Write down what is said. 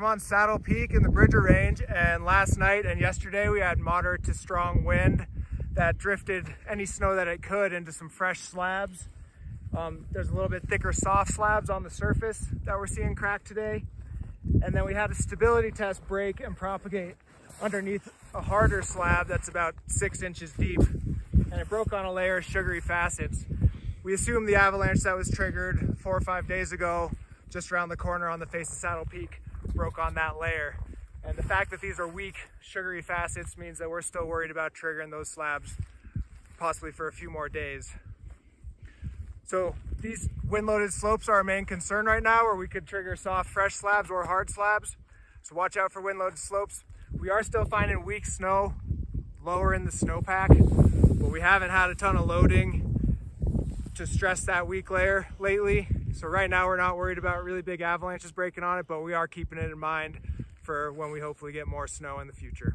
I'm on Saddle Peak in the Bridger Range and last night and yesterday we had moderate to strong wind that drifted any snow that it could into some fresh slabs. Um, there's a little bit thicker soft slabs on the surface that we're seeing crack today. And then we had a stability test break and propagate underneath a harder slab that's about six inches deep. And it broke on a layer of sugary facets. We assume the avalanche that was triggered four or five days ago, just around the corner on the face of Saddle Peak, broke on that layer. And the fact that these are weak, sugary facets means that we're still worried about triggering those slabs, possibly for a few more days. So these wind-loaded slopes are our main concern right now, where we could trigger soft, fresh slabs or hard slabs. So watch out for wind-loaded slopes. We are still finding weak snow lower in the snowpack, but we haven't had a ton of loading to stress that weak layer lately. So right now we're not worried about really big avalanches breaking on it, but we are keeping it in mind for when we hopefully get more snow in the future.